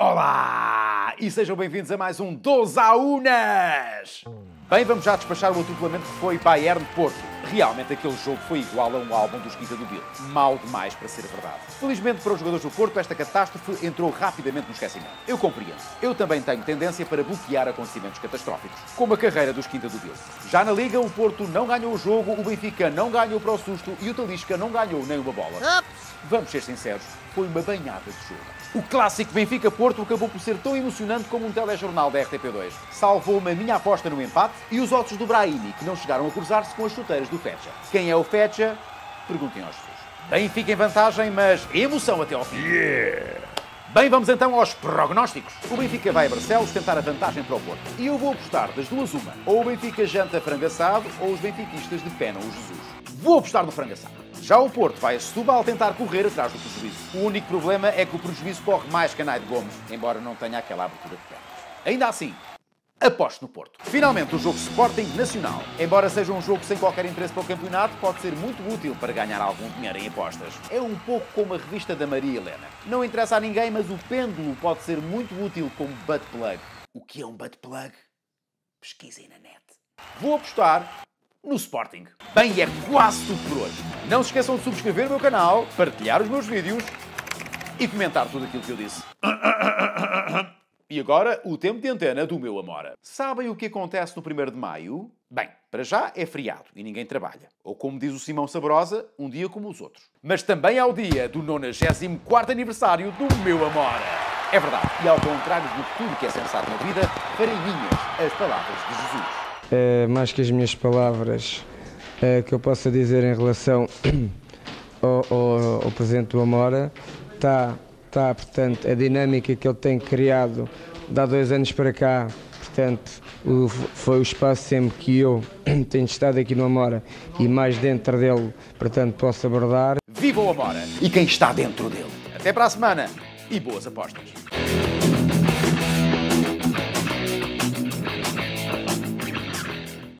Olá! E sejam bem-vindos a mais um 12 a Unas! Bem, vamos já despachar o atropelamento que foi Bayern Porto. Realmente aquele jogo foi igual a um álbum dos Quinta do Bill. Mal demais para ser verdade. Felizmente para os jogadores do Porto, esta catástrofe entrou rapidamente no esquecimento. Eu compreendo. Eu também tenho tendência para bloquear acontecimentos catastróficos, como a carreira dos Quinta do Bill. Já na Liga, o Porto não ganhou o jogo, o Benfica não ganhou para o susto e o Talisca não ganhou nem uma bola. Vamos ser sinceros, foi uma banhada de jogo. O clássico Benfica-Porto acabou por ser tão emocionante como um telejornal da RTP2. Salvou-me a minha aposta no empate e os outros do Brahimi, que não chegaram a cruzar-se com as chuteiras do Fecha. Quem é o Fecha? Perguntem aos Jesus. Benfica em vantagem, mas emoção até ao fim. Bem, vamos então aos prognósticos. O Benfica vai a Barcelos tentar a vantagem para o Porto. E eu vou apostar das duas uma. Ou o Benfica janta frango assado, ou os benfiquistas depenam o Jesus. Vou apostar no frango assado. Já o Porto vai a Setúbal tentar correr atrás do prejuízo. O único problema é que o prejuízo corre mais que a Nai de Gomes, embora não tenha aquela abertura de pernas. Ainda assim, aposto no Porto. Finalmente, o jogo Sporting Nacional. Embora seja um jogo sem qualquer interesse para o campeonato, pode ser muito útil para ganhar algum dinheiro em apostas. É um pouco como a revista da Maria Helena. Não interessa a ninguém, mas o pêndulo pode ser muito útil como butt plug. O que é um butt plug? Pesquisem na net. Vou apostar no Sporting. Bem, é quase tudo por hoje. Não se esqueçam de subscrever o meu canal, partilhar os meus vídeos e comentar tudo aquilo que eu disse. E agora, o tempo de antena do meu Amora. Sabem o que acontece no 1 de Maio? Bem, para já é feriado e ninguém trabalha. Ou como diz o Simão Sabrosa, um dia como os outros. Mas também é o dia do 94 aniversário do meu Amora. É verdade. E ao contrário de tudo que é sensato na vida, farei minhas as palavras de Jesus. É, mais que as minhas palavras é, que eu possa dizer em relação ao, ao, ao Presidente do Amora, está, tá, portanto, a dinâmica que ele tem criado de há dois anos para cá, portanto, o, foi o espaço sempre que eu tenho estado aqui no Amora e mais dentro dele, portanto, posso abordar. Viva o Amora e quem está dentro dele. Até para a semana e boas apostas.